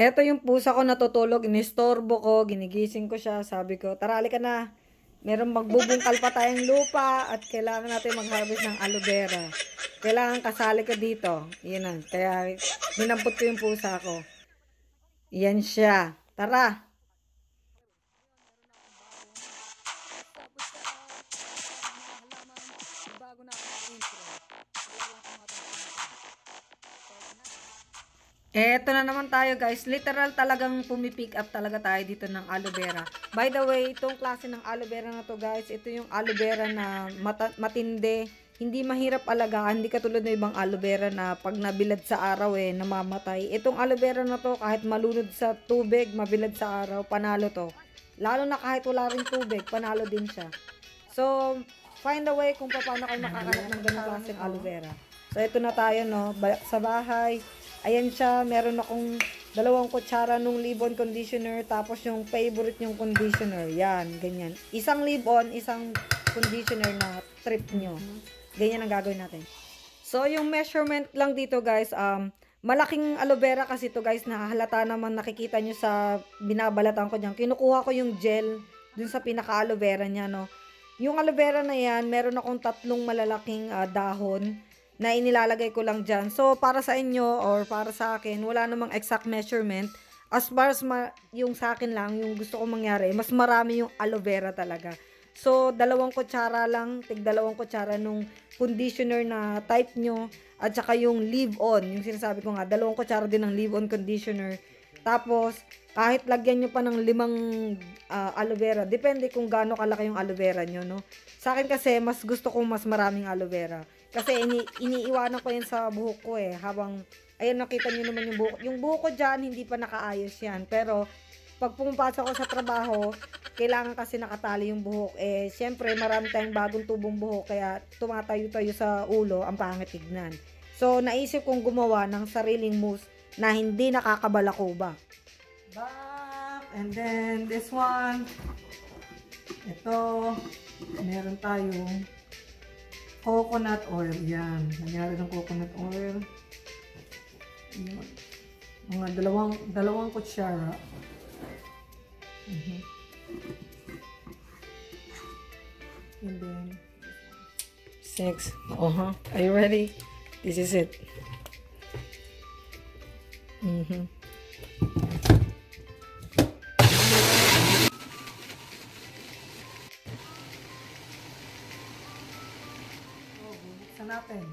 Eto yung pusa ko natutulog, inistorbo ko, ginigising ko siya, sabi ko, tara ka na. Meron magbubungkal pa tayong lupa at kailangan natin mag-harvest ng aloe vera. Kailangan kasali ka dito. Yan ang, kaya hinampot ko yung pusa ko. Yan siya. Tara! Eto na naman tayo guys. Literal talagang pumipick up talaga tayo dito ng aloe vera. By the way, itong klase ng aloe vera na to guys, ito yung aloe vera na mata- matindi. Hindi mahirap alagaan, hindi katulad ng ibang aloe vera na pag nabilad sa araw eh, namamatay. Itong aloe vera na to, kahit malunod sa tubig, mabilad sa araw, panalo to. Lalo na kahit wala rin tubig, panalo din siya. So, find a way kung paano kayo makakalap ng ganung klaseng aloe vera. So, ito na tayo, no? Balik sa bahay. Ayan siya, meron akong dalawang kutsara nung leave-on conditioner, tapos yung favorite yung conditioner. Yan, ganyan. Isang leave-on, isang conditioner na trip nyo. Ganyan ang gagawin natin. So, yung measurement lang dito, guys, um, malaking aloe vera kasi to guys, nakahalata naman nakikita nyo sa binabalatan ko dyan. Kinukuha ko yung gel dun sa pinaka aloe vera niya, no. Yung aloe vera na yan, meron akong tatlong malalaking uh, dahon na inilalagay ko lang dyan. So, para sa inyo or para sa akin, wala namang exact measurement. As far as ma- yung sa akin lang, yung gusto ko mangyari, mas marami yung aloe vera talaga. So, dalawang kutsara lang, tig dalawang kutsara nung conditioner na type nyo, at saka yung leave-on, yung sinasabi ko nga, dalawang kutsara din ng leave-on conditioner. Tapos, kahit lagyan nyo pa ng limang uh, aloe vera, depende kung gaano kalaki yung aloe vera nyo, no? Sa akin kasi, mas gusto kong mas maraming aloe vera. Kasi ini iniiwanan ko yan sa buhok ko eh. Habang, ayun nakita niyo naman yung buhok. Yung buhok ko dyan, hindi pa nakaayos yan. Pero, pag pumapasok ko sa trabaho, kailangan kasi nakatali yung buhok. Eh, syempre, marami tayong bagong tubong buhok. Kaya, tumatayo-tayo sa ulo, ang pangit tignan. So, naisip kong gumawa ng sariling mousse na hindi nakakabalakoba. Back, and then this one. Ito, meron tayong coconut oil. Yan. Nangyari ng coconut oil. Yan. Mga dalawang, dalawang kutsara. Mm -hmm. And then, six. Uh-huh. Are you ready? This is it. Mm-hmm. Natin.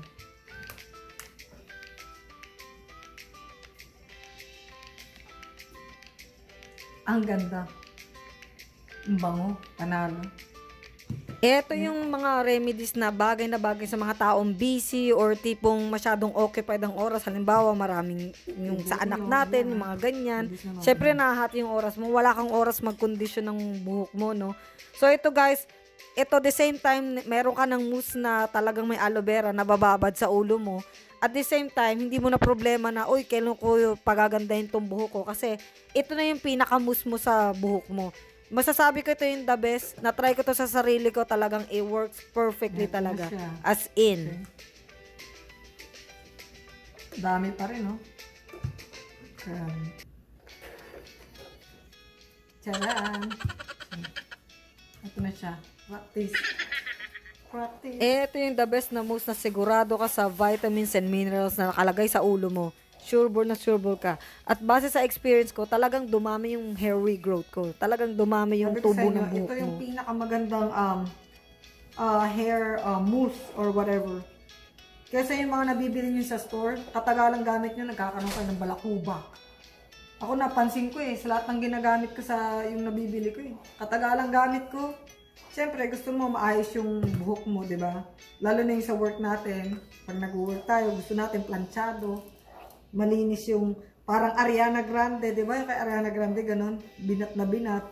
Ang ganda. Ang bango. Panalo. Ito yung mga remedies na bagay na bagay sa mga taong busy or tipong masyadong occupied ang oras. Halimbawa, maraming yung sa anak natin, yung mga ganyan. Siyempre, nahahati yung oras mo. Wala kang oras mag-condition ng buhok mo, no? So, ito guys, ito the same time, meron ka ng mousse na talagang may aloe vera na bababad sa ulo mo. At the same time, hindi mo na problema na, uy, kailan ko pagagandahin tong buhok ko. Kasi, ito na yung pinaka-mousse mo sa buhok mo. Masasabi ko ito yung the best. Na-try ko to sa sarili ko talagang it works perfectly talaga. As in. Dami pa rin, no? Um, Charan. Ito na siya. Practice. Practice. Eh, ito yung the best na mousse na sigurado ka sa vitamins and minerals na nakalagay sa ulo mo. Sure ball na sure ball ka. At base sa experience ko, talagang dumami yung hair regrowth ko. Talagang dumami yung Sabi tubo ng buhok mo. Ito yung pinakamagandang um, uh, hair uh, mousse or whatever. Kasi yung mga nabibili nyo sa store, katagalang gamit nyo, nagkakaroon kayo ng balakubak. Ako napansin ko eh, sa lahat ng ginagamit ko sa yung nabibili ko eh. Katagalang gamit ko, Siyempre, gusto mo maayos yung buhok mo, di ba? Lalo na yung sa work natin. Pag nag-work tayo, gusto natin planchado. Malinis yung parang Ariana Grande, di ba? Yung kay Ariana Grande, ganun. Binat na binat.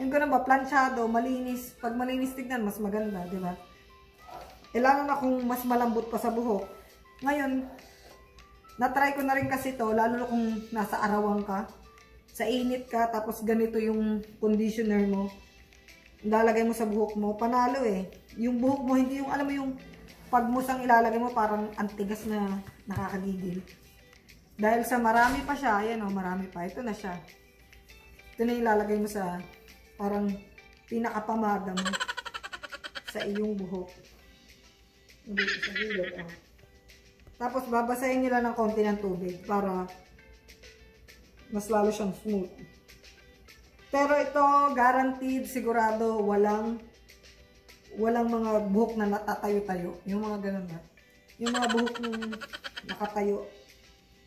Yung ganun ba, planchado, malinis. Pag malinis tignan, mas maganda, di ba? E lalo na kung mas malambot pa sa buhok. Ngayon, na-try ko na rin kasi to, lalo kung nasa arawan ka. Sa init ka, tapos ganito yung conditioner mo lalagay mo sa buhok mo, panalo eh. Yung buhok mo, hindi yung, alam mo yung pagmusang ilalagay mo, parang antigas na nakakagigil. Dahil sa marami pa siya, ayan o, marami pa. Ito na siya. Ito na ilalagay mo sa parang pinakapamada mo sa iyong buhok. Hindi, sa gilid. Oh. Tapos babasahin lang ng konti ng tubig para mas lalo siyang smooth. Pero ito, guaranteed, sigurado, walang walang mga buhok na natatayo-tayo. Yung mga ganun na. Yung mga buhok nung nakatayo.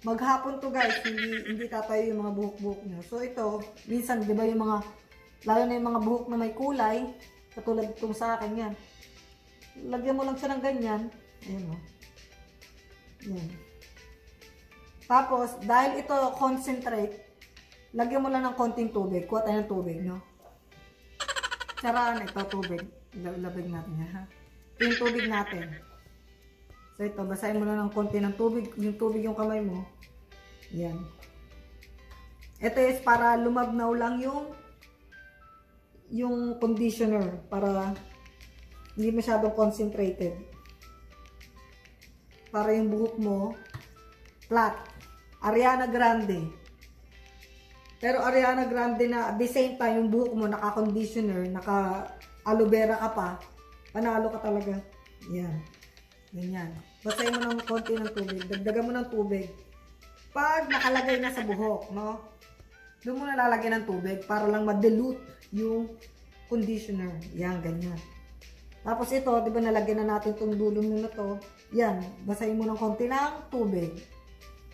Maghapon to guys, hindi, hindi tatayo yung mga buhok-buhok nyo. So ito, minsan, di ba yung mga, lalo na yung mga buhok na may kulay, katulad itong sa akin yan. Lagyan mo lang siya ng ganyan. Ayan o. Yan. Tapos, dahil ito concentrate, lagyan mo lang ng konting tubig. Kuha tayo ng tubig, no? Saraan ito, tubig. Labig natin yan, ha? Ito yung tubig natin. So, ito, basahin mo lang ng konti ng tubig. Yung tubig yung kamay mo. Yan. Ito is para lumabnaw lang yung yung conditioner para hindi masyadong concentrated para yung buhok mo flat. Ariana Grande. Pero Ariana Grande na at the same time yung buhok mo naka-conditioner, naka-aloe vera ka pa, panalo ka talaga. Yan. Ganyan. Basahin mo ng konti ng tubig. Dagdagan mo ng tubig. Pag nakalagay na sa buhok, no? Doon mo nalalagyan ng tubig para lang ma-dilute yung conditioner. Yan, ganyan. Tapos ito, di ba nalagyan na natin itong dulo mo to. Yan, basahin mo ng konti ng tubig.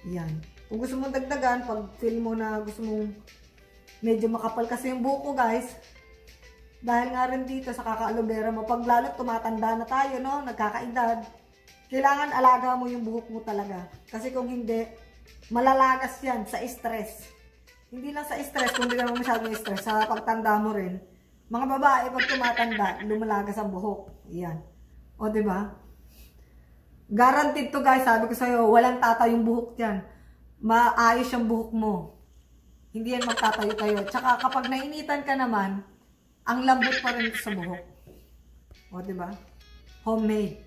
Yan. Kung gusto mong dagdagan, pag feel mo na gusto mong medyo makapal kasi yung buhok ko guys, dahil nga rin dito sa kaka-aloe vera mo, pag lalo tumatanda na tayo, no, nagkakaedad, kailangan alaga mo yung buhok mo talaga. Kasi kung hindi, malalagas yan sa stress. Hindi lang sa stress, kung hindi naman masyadong stress, sa pagtanda mo rin. Mga babae, pag tumatanda, lumalagas ang buhok. Yan. O, ba? Guaranteed to guys, sabi ko sa'yo, walang tata yung buhok dyan. Maayos yung buhok mo. Hindi yan magtatayo-tayo. Tsaka kapag nainitan ka naman, ang lambot pa rin sa buhok. O, di ba? Homemade.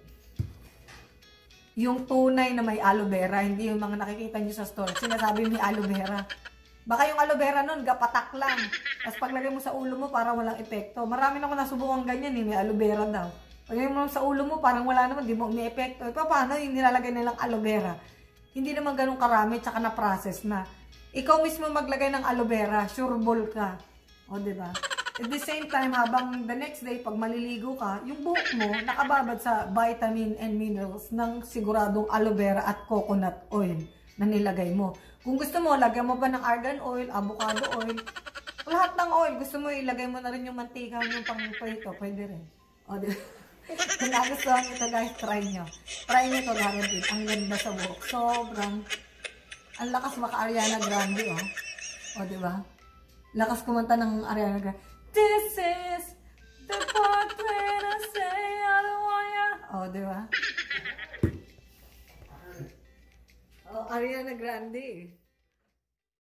Yung tunay na may aloe vera, hindi yung mga nakikita nyo sa store. Sinasabi may aloe vera. Baka yung aloe vera nun, gapatak lang. Tapos paglagay mo sa ulo mo, parang walang epekto. Marami na ako nasubukan ganyan eh, may aloe vera daw. Paglagay mo sa ulo mo, parang wala naman, di mo may epekto. E paano yung nilalagay nilang aloe vera? Hindi naman ganun karami, tsaka na-process na. Ikaw mismo maglagay ng aloe vera, sure ball ka. O, ba? At the same time, habang the next day, pag maliligo ka, yung buhok mo nakababad sa vitamin and minerals ng siguradong aloe vera at coconut oil na nilagay mo. Kung gusto mo, lagyan mo ba ng argan oil, avocado oil, lahat ng oil, gusto mo ilagay mo na rin yung mantika yung pang prito, pwede rin. O, di ba? Kung nagustuhan nyo ito guys, try nyo. Try nyo ito guaranteed. Ang ganda sa buhok. Sobrang, ang lakas maka Ariana Grande, oh. O, di ba? Lakas kumanta ng Ariana Grande. This is the part when I say I don't want ya. O, di ba? Oh, Ariana Grande.